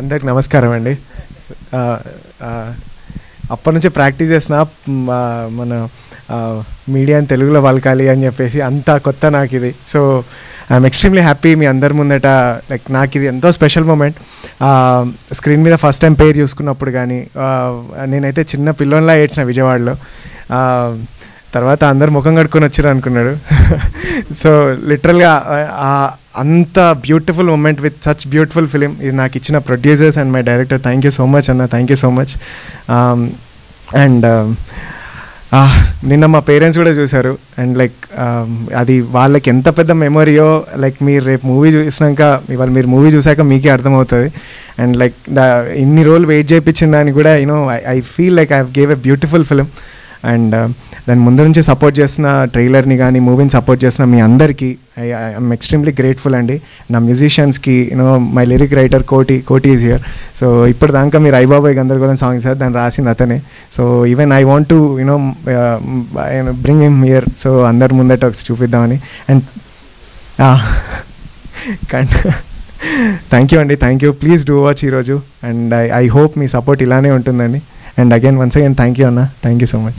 అందరికి నమస్కారం అండి. అప్పటి నుంచి ప్రాక్టీస్ చేసిన మన మీడియా తెలుగులో పలకాలి అని చెప్పేసి అంతా కొత్త నాకు ఇది. సో ఐఎమ్ ఎక్స్ట్రీమ్లీ హ్యాపీ మీ అందరి ముందట లైక్ నాకు ఇది ఎంతో స్పెషల్ మూమెంట్ స్క్రీన్ మీద ఫస్ట్ టైం పేరు చూసుకున్నప్పుడు కానీ నేనైతే చిన్న పిల్లోన్లా ఏడ్చిన విజయవాడలో. తర్వాత అందరు ముఖం కట్టుకొని వచ్చారు అనుకున్నాడు. సో లిటరల్గా అంత beautiful moment with such beautiful film ఇది నాకు ఇచ్చిన producers and my director thank you so much అన్న thank you so much and నిన్న మా పేరెంట్స్ కూడా చూశారు. అండ్ లైక్ um, అది వాళ్ళకి ఎంత పెద్ద మెమొరీయో లైక్ మీరు రేపు మూవీ చూసినాక ఇవాళ మీరు మూవీ చూసాక మీకే అర్థమవుతుంది. అండ్ లైక్ ద ఇన్ని రోజులు వెయిట్ చేయించిన దాన్ని కూడా you know I feel like I gave a beautiful film and uh, దాని ముందు నుంచి సపోర్ట్ చేసిన ట్రైలర్ని కానీ మూవీని సపోర్ట్ చేసిన మీ అందరికీ ఐ ఐఎమ్ ఎక్స్ట్రీమ్లీ గ్రేట్ఫుల్ అండి. నా మ్యూజిషియన్స్కి you know my lyric writer Koti Koti is here so ఇప్పుడు దాకా మీరు ఐబాబాయ్ గందరగోళం సాంగ్ సార్ దాన్ని రాసింది అతనే. So even I want to you know bring him here so అందరి ముందట ఒకసారి చూపిద్దామని. అండ్ కండ్ థ్యాంక్ యూ అండి thank you please do watch ఈరోజు. అండ్ ఐ ఐ హోప్ మీ సపోర్ట్ ఇలానే ఉంటుందండి. And again once again thank you అన్న. Thank you so much